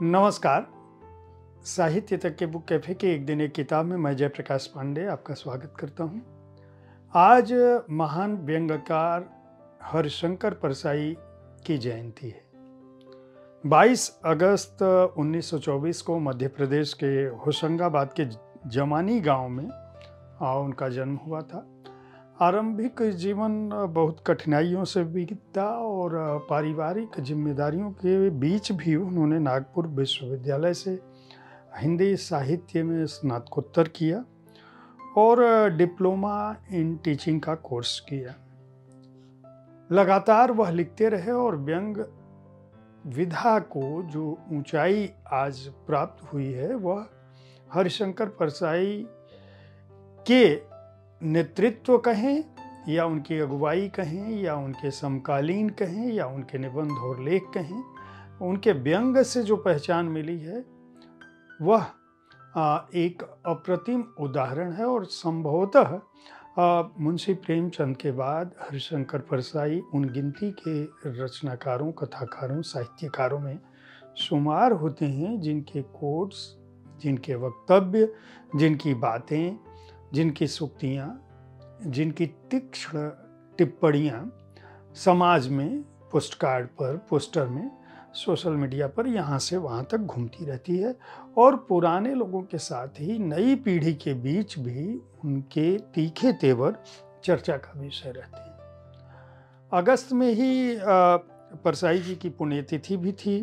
नमस्कार। साहित्य तक के बुक कैफ़े के एक दिन एक किताब में मैं जयप्रकाश पांडे आपका स्वागत करता हूँ। आज महान व्यंग्यकार हरिशंकर परसाई की जयंती है। 22 अगस्त 1924 को मध्य प्रदेश के होशंगाबाद के जमानी गाँव में उनका जन्म हुआ था। आरंभिक जीवन बहुत कठिनाइयों से बीता और पारिवारिक जिम्मेदारियों के बीच भी उन्होंने नागपुर विश्वविद्यालय से हिंदी साहित्य में स्नातकोत्तर किया और डिप्लोमा इन टीचिंग का कोर्स किया। लगातार वह लिखते रहे और व्यंग विधा को जो ऊंचाई आज प्राप्त हुई है, वह हरिशंकर परसाई के नेतृत्व कहें, या उनकी अगुवाई कहें, या उनके समकालीन कहें, या उनके निबंध और लेख कहें, उनके व्यंग से जो पहचान मिली है, वह एक अप्रतिम उदाहरण है और संभवतः मुंशी प्रेमचंद के बाद हरिशंकर परसाई उन गिनती के रचनाकारों, कथाकारों, साहित्यकारों में शुमार होते हैं जिनके कोट्स जिनके वक्तव्य, जिनकी बातें जिनकी सुक्तियाँ, जिनकी तीक्ष्ण टिप्पणियाँ समाज में पोस्ट कार्ड पर पोस्टर में सोशल मीडिया पर यहाँ से वहाँ तक घूमती रहती है और पुराने लोगों के साथ ही नई पीढ़ी के बीच भी उनके तीखे तेवर चर्चा का विषय रहते हैं। अगस्त में ही परसाई जी की पुण्यतिथि भी थी।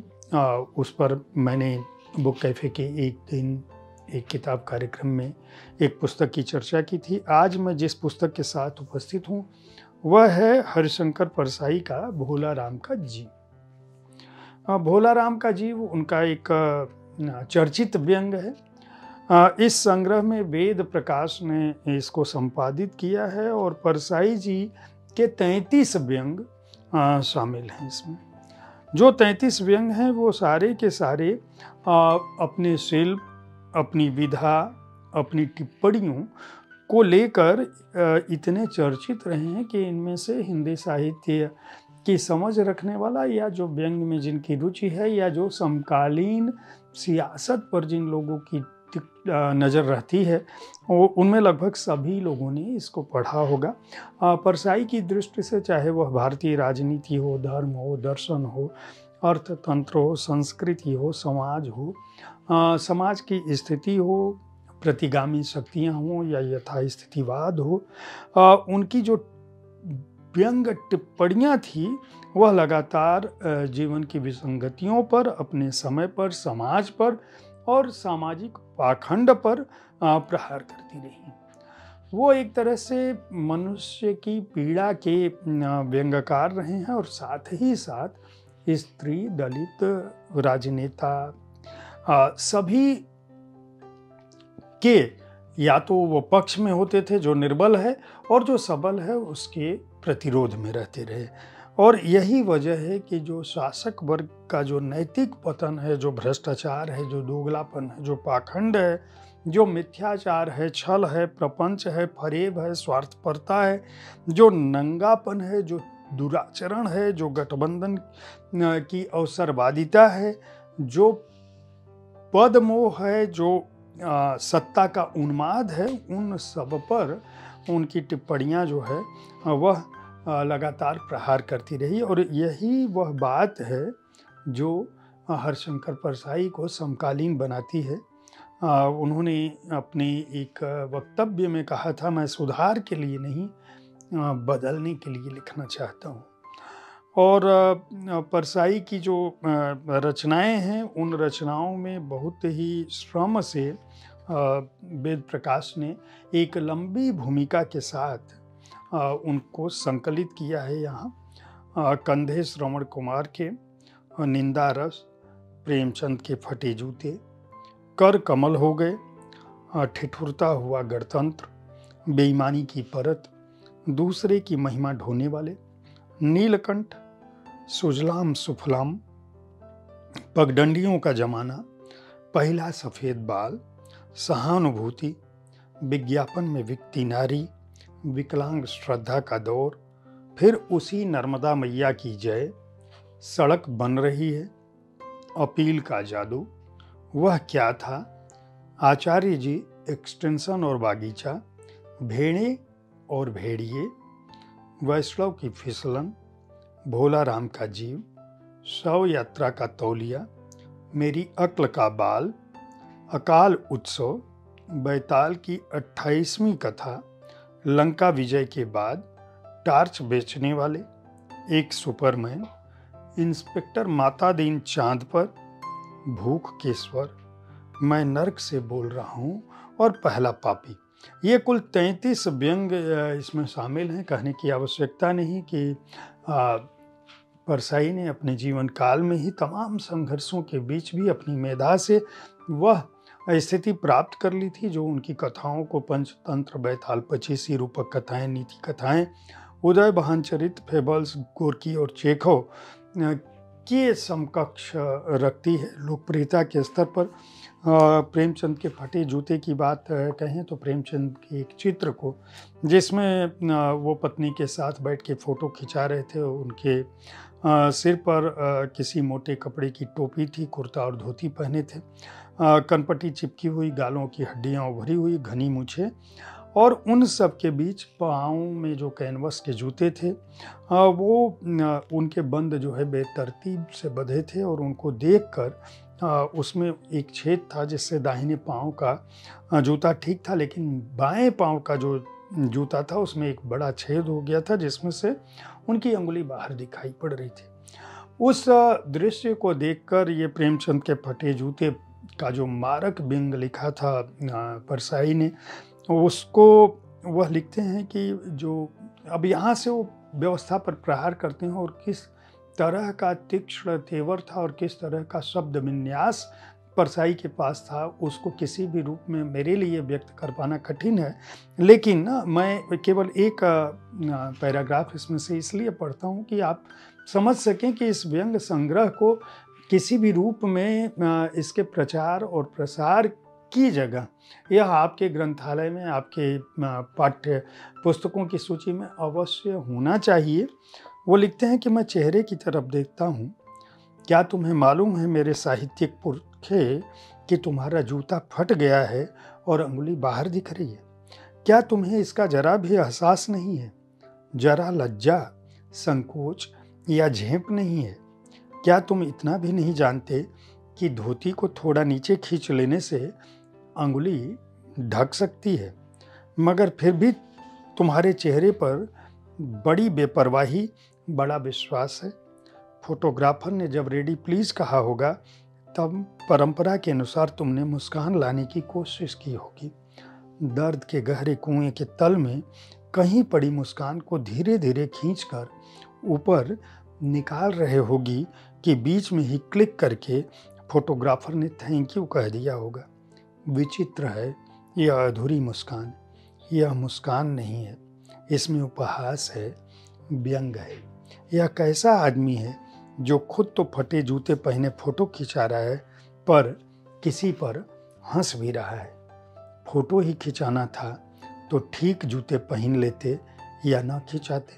उस पर मैंने बुक कैफ़े के एक दिन एक किताब कार्यक्रम में एक पुस्तक की चर्चा की थी। आज मैं जिस पुस्तक के साथ उपस्थित हूँ, वह है हरिशंकर परसाई का भोला राम का जीव भोला राम का जीव उनका एक चर्चित व्यंग है। इस संग्रह में वेद प्रकाश ने इसको संपादित किया है और परसाई जी के तैंतीस व्यंग शामिल हैं इसमें। जो तैंतीस व्यंग हैं, वो सारे के सारे अपने शिल्प अपनी विधा, अपनी टिप्पणियों को लेकर इतने चर्चित रहे हैं कि इनमें से हिंदी साहित्य की समझ रखने वाला या जो व्यंग में जिनकी रुचि है या जो समकालीन सियासत पर जिन लोगों की नज़र रहती है, वो, उनमें लगभग सभी लोगों ने इसको पढ़ा होगा। परसाई की दृष्टि से चाहे वह भारतीय राजनीति हो, धर्म हो, दर्शन हो अर्थतंत्र हो संस्कृति हो समाज हो आ, समाज की स्थिति हो प्रतिगामी शक्तियाँ हों या यथास्थितिवाद हो आ, उनकी जो व्यंग टिप्पणियाँ थी वह लगातार जीवन की विसंगतियों पर अपने समय पर समाज पर और सामाजिक पाखंड पर प्रहार करती रही। वो एक तरह से मनुष्य की पीड़ा के व्यंगकार रहे हैं और साथ ही साथ स्त्री, दलित, राजनेता सभी के या तो वो पक्ष में होते थे जो निर्बल है और जो सबल है उसके प्रतिरोध में रहते रहे। और यही वजह है कि जो शासक वर्ग का जो नैतिक पतन है, जो भ्रष्टाचार है, जो दोगलापन है, जो पाखंड है, जो मिथ्याचार है, छल है, प्रपंच है, फरेब है, स्वार्थपरता है, जो नंगापन है, जो दुराचरण है, जो गठबंधन की अवसरवादिता है, जो पद मोह है, जो सत्ता का उन्माद है, उन सब पर उनकी टिप्पणियाँ जो है, वह लगातार प्रहार करती रही। और यही वह बात है, जो हरशंकर परसाई को समकालीन बनाती है। उन्होंने अपने एक वक्तव्य में कहा था, मैं सुधार के लिए नहीं बदलने के लिए लिखना चाहता हूँ। और परसाई की जो रचनाएँ हैं, उन रचनाओं में बहुत ही श्रम से वेद प्रकाश ने एक लंबी भूमिका के साथ उनको संकलित किया है यहाँ। कंधे श्रवण कुमार के निंदा रस, प्रेमचंद के फटे जूते, कर कमल हो गए ठिठुरता हुआ गणतंत्र, बेईमानी की परत दूसरे की महिमा ढोने वाले, नीलकंठ, सुजलाम सुफलाम, पगडंडियों का जमाना, पहला सफ़ेद बाल, सहानुभूति, विज्ञापन में विकती नारी, विकलांग श्रद्धा का दौर, फिर उसी नर्मदा मैया की जय, सड़क बन रही है, अपील का जादू, वह क्या था? आचार्य जी, एक्सटेंशन और बागीचा, भेड़े और भेड़िए, वैष्णव की फिसलन, भोला राम का जीव, शव यात्रा का तौलिया, मेरी अक्ल का बाल, अकाल उत्सव, बैताल की अट्ठाईसवीं कथा, लंका विजय के बाद टार्च बेचने वाले, एक सुपरमैन, इंस्पेक्टर माता दीन चाँद पर, भूख के स्वर, मैं नर्क से बोल रहा हूँ और पहला पापी। ये कुल तैंतीस व्यंग इसमें शामिल हैं। कहने की आवश्यकता नहीं कि परसाई ने अपने जीवन काल में ही तमाम संघर्षों के बीच भी अपनी मेधा से वह स्थिति प्राप्त कर ली थी, जो उनकी कथाओं को पंचतंत्र, बैताल, पचीसी, रूपक कथाएँ, नीति कथाएँ, उदय बहन चरित, फेबल्स, गोरकी और चेखो के समकक्ष रखती है। लोकप्रियता के स्तर पर प्रेमचंद के फटे जूते की बात कहें तो प्रेमचंद के एक चित्र को, जिसमें वो पत्नी के साथ बैठ के फ़ोटो खिंचा रहे थे। उनके सिर पर किसी मोटे कपड़े की टोपी थी, कुर्ता और धोती पहने थे। कनपट्टी चिपकी हुई, गालों की हड्डियाँ उभरी हुई, घनी मुछे और उन सब के बीच पाँव में जो कैनवस के जूते थे वो उनके बंद जो है बेतरतीब से बधे थे और उनको देखकर उसमें एक छेद था जिससे दाहिने पाँव का जूता ठीक था, लेकिन बाएँ पाँव का जो जूता था उसमें एक बड़ा छेद हो गया था जिसमें से उनकी अंगुली बाहर दिखाई पड़ रही थी। उस दृश्य को देखकर ये प्रेमचंद के फटे जूते का जो मारक बिंग लिखा था परसाई ने उसको, वह लिखते हैं कि जो, अब यहाँ से वो व्यवस्था पर प्रहार करते हैं और किस तरह का तीक्ष्ण तेवर था और किस तरह का शब्द विन्यास परसाई के पास था, उसको किसी भी रूप में मेरे लिए व्यक्त कर पाना कठिन है। लेकिन मैं केवल एक पैराग्राफ इसमें से इसलिए पढ़ता हूँ कि आप समझ सकें कि इस व्यंग संग्रह को किसी भी रूप में इसके प्रचार और प्रसार की जगह। यह आपके ग्रंथालय में, आपके पाठ्य पुस्तकों की सूची में अवश्य होना चाहिए। वो लिखते हैं कि मैं चेहरे की तरफ़ देखता हूँ। क्या तुम्हें मालूम है मेरे साहित्यिक पुरखे कि तुम्हारा जूता फट गया है और अंगुली बाहर दिख रही है? क्या तुम्हें इसका जरा भी एहसास नहीं है? जरा लज्जा, संकोच या झेप नहीं है? क्या तुम इतना भी नहीं जानते कि धोती को थोड़ा नीचे खींच लेने से अंगुली ढक सकती है, मगर फिर भी तुम्हारे चेहरे पर बड़ी बेपरवाही, बड़ा विश्वास है। फोटोग्राफर ने जब रेडी प्लीज़ कहा होगा, तब परंपरा के अनुसार तुमने मुस्कान लाने की कोशिश की होगी। दर्द के गहरे कुएँ के तल में कहीं पड़ी मुस्कान को धीरे धीरे खींचकर ऊपर निकाल रहे होगी कि बीच में ही क्लिक करके फोटोग्राफर ने थैंक यू कह दिया होगा। विचित्र है, यह अधूरी मुस्कान, यह मुस्कान नहीं है, इसमें उपहास है, व्यंग है। यह कैसा आदमी है जो खुद तो फटे जूते पहने फ़ोटो खिंचा रहा है, पर किसी पर हंस भी रहा है। फ़ोटो ही खिंचाना था तो ठीक जूते पहन लेते या न खिंचाते?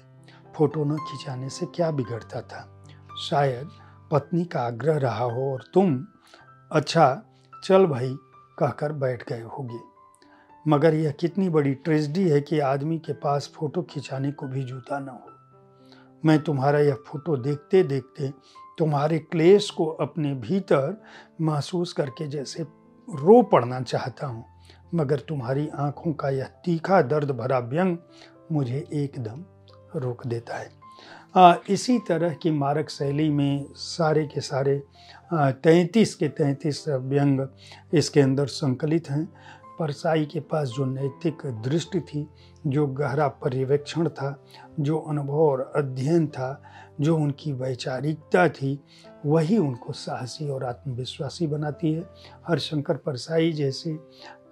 फ़ोटो न खिंचाने से क्या बिगड़ता था? शायद पत्नी का आग्रह रहा हो और तुम अच्छा चल भाई कहकर बैठ गए होंगे। मगर यह कितनी बड़ी ट्रेजडी है कि आदमी के पास फ़ोटो खिंचाने को भी जूता न हो। मैं तुम्हारा यह फ़ोटो देखते देखते तुम्हारे क्लेश को अपने भीतर महसूस करके जैसे रो पड़ना चाहता हूँ, मगर तुम्हारी आँखों का यह तीखा दर्द भरा व्यंग मुझे एकदम रोक देता है। आ, इसी तरह की मारक शैली में सारे के सारे तैंतीस के तैंतीस व्यंग इसके अंदर संकलित हैं। परसाई के पास जो नैतिक दृष्टि थी जो गहरा पर्यवेक्षण था जो अनुभव और अध्ययन था जो उनकी वैचारिकता थी वही उनको साहसी और आत्मविश्वासी बनाती है। हरशंकर परसाई जैसे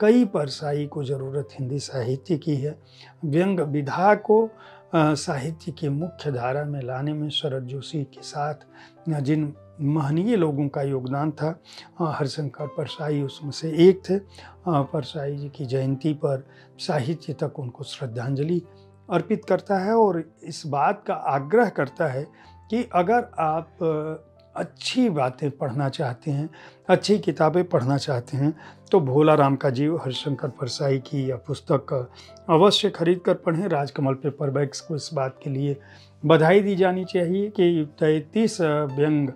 कई परसाई को ज़रूरत हिंदी साहित्य की है। व्यंग विधा को साहित्य के मुख्य धारा में लाने में शरद जोशी के साथ जिन महनीय लोगों का योगदान था हरिशंकर परसाई उसमें से एक थे। परसाई जी की जयंती पर साहित्य तक उनको श्रद्धांजलि अर्पित करता है और इस बात का आग्रह करता है कि अगर आप अच्छी बातें पढ़ना चाहते हैं, अच्छी किताबें पढ़ना चाहते हैं तो भोला राम का जीव हरिशंकर परसाई की यह पुस्तक अवश्य खरीद कर पढ़ें। राजकमल पेपर बैग्स को इस बात के लिए बधाई दी जानी चाहिए कि तैतीस व्यंग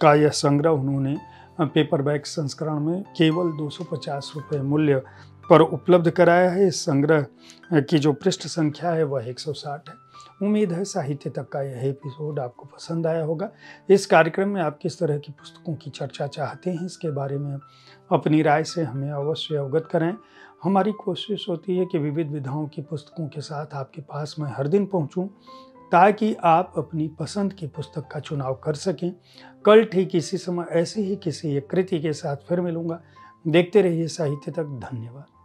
का यह संग्रह उन्होंने पेपर बैग संस्करण में केवल दो सौ मूल्य पर उपलब्ध कराया है। इस संग्रह की जो पृष्ठ संख्या है, वह 160 है। उम्मीद है साहित्य तक का यह एपिसोड आपको पसंद आया होगा। इस कार्यक्रम में आप किस तरह की पुस्तकों की चर्चा चाहते हैं, इसके बारे में अपनी राय से हमें अवश्य अवगत करें हमारी कोशिश होती है कि विविध विधाओं की पुस्तकों के साथ आपके पास मैं हर दिन पहुँचूँ, ताकि आप अपनी पसंद की पुस्तक का चुनाव कर सकें। कल ठीक इसी समय, ऐसी ही किसी एक कृति के साथ फिर मिलूँगा। देखते रहिए साहित्य तक, धन्यवाद।